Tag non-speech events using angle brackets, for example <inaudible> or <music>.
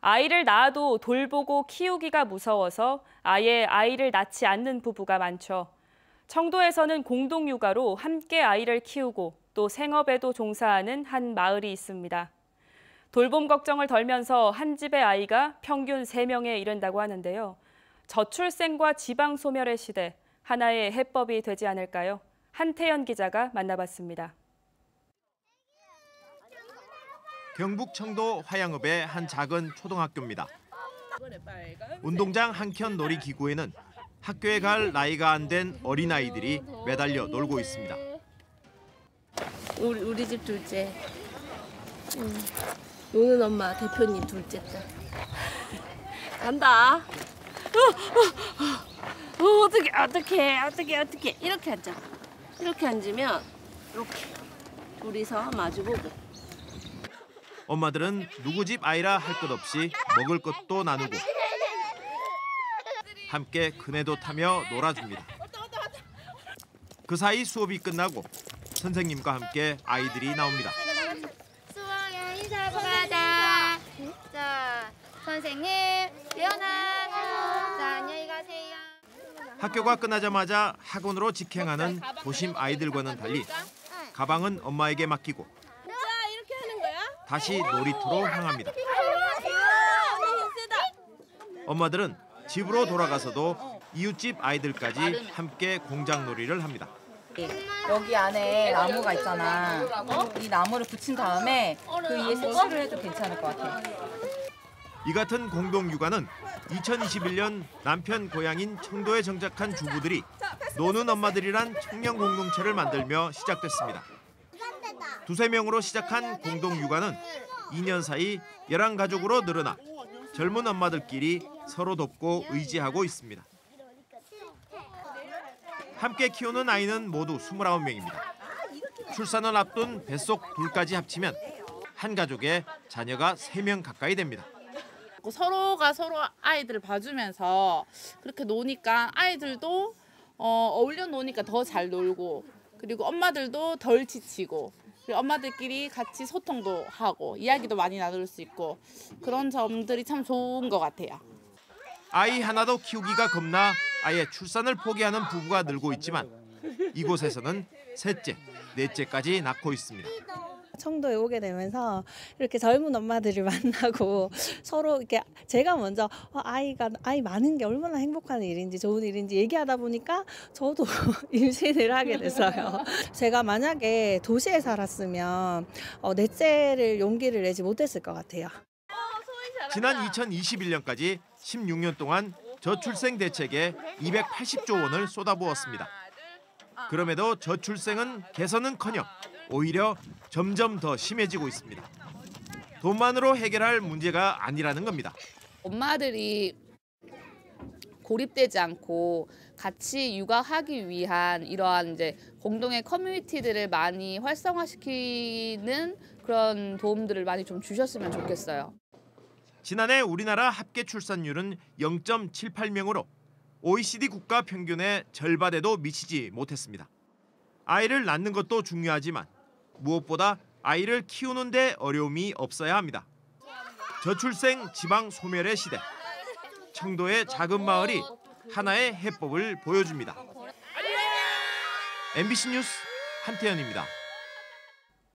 아이를 낳아도 돌보고 키우기가 무서워서 아예 아이를 낳지 않는 부부가 많죠. 청도에서는 공동육아로 함께 아이를 키우고 또 생업에도 종사하는 한 마을이 있습니다. 돌봄 걱정을 덜면서 한 집의 아이가 평균 3명에 이른다고 하는데요. 저출생과 지방 소멸의 시대, 하나의 해법이 되지 않을까요? 한태연 기자가 만나봤습니다. 경북 청도 화양읍의 한 작은 초등학교입니다. 운동장 한켠 놀이기구에는 학교에 갈 나이가 안 된 어린아이들이 매달려 놀고 있습니다. 우리 우리 집 둘째. 응. 노는 엄마 대표님 둘째 딸. 간다. 어, 어, 어, 어떻게 어떻게 어떻게 어떻게 이렇게 앉아. 이렇게 앉으면 이렇게 둘이서 마주보고. 엄마들은 누구 집 아이라 할 것 없이 먹을 것도 나누고 함께 그네도 타며 놀아줍니다. 그 사이 수업이 끝나고 선생님과 함께 아이들이 나옵니다. 수학여 인사하고 가자. 자, 선생님, 예언아. 자, 안녕히 가세요. 학교가 끝나자마자 학원으로 직행하는 도심 아이들과는 달리 가방은 엄마에게 맡기고? 다시 놀이터로 향합니다. 엄마들은 집으로 돌아가서도 이웃집 아이들까지 함께 공장놀이를 합니다. 여기 안에 나무가 있잖아. 이 나무를 붙인 다음에 그 위에 색칠을 해도 괜찮을 것 같아. 이 같은 공동 육아는 2021년 남편 고향인 청도에 정착한 주부들이 노는 엄마들이란 청년 공동체를 만들며 시작됐습니다. 두세 명으로 시작한 공동 육아는 2년 사이 11가족으로 늘어나 젊은 엄마들끼리 서로 돕고 의지하고 있습니다. 함께 키우는 아이는 모두 29명입니다. 출산을 앞둔 뱃속 둘까지 합치면 한 가족에 자녀가 3명 가까이 됩니다. 서로가 서로 아이들을 봐주면서 그렇게 노니까 아이들도 어, 어울려 노니까 더 잘 놀고 그리고 엄마들도 덜 지치고 엄마들끼리 같이 소통도 하고 이야기도 많이 나눌 수 있고 그런 점들이 참 좋은 것 같아요. 아이 하나도 키우기가 겁나 아예 출산을 포기하는 부부가 늘고 있지만 이곳에서는 셋째, 넷째까지 낳고 있습니다. 청도에 오게 되면서 이렇게 젊은 엄마들을 <laughs> 만나고 서로 이렇게 제가 먼저 어, 아이가 아이 많은 게 얼마나 행복한 일인지 좋은 일인지 얘기하다 보니까 저도 <laughs> 임신을 하게 됐어요. 제가 만약에 도시에 살았으면 어, 넷째를 용기를 내지 못했을 것 같아요. 지난 2021년까지 16년 동안 저출생 대책에 280조 원을 쏟아부었습니다. 그럼에도 저출생은 개선은커녕 오히려 점점 더 심해지고 있습니다. 돈만으로 해결할 문제가 아니라는 겁니다. 엄마들이 고립되지 않고 같이 육아하기 위한 이러한 이제 공동의 커뮤니티들을 많이 활성화시키는 그런 도움들을 많이 좀 주셨으면 좋겠어요. 지난해 우리나라 합계 출산율은 0.78명으로 OECD 국가 평균의 절반에도 미치지 못했습니다. 아이를 낳는 것도 중요하지만 무엇보다 아이를 키우는 데 어려움이 없어야 합니다. 저출생 지방 소멸의 시대. 청도의 작은 마을이 하나의 해법을 보여줍니다. MBC 뉴스 한태현입니다.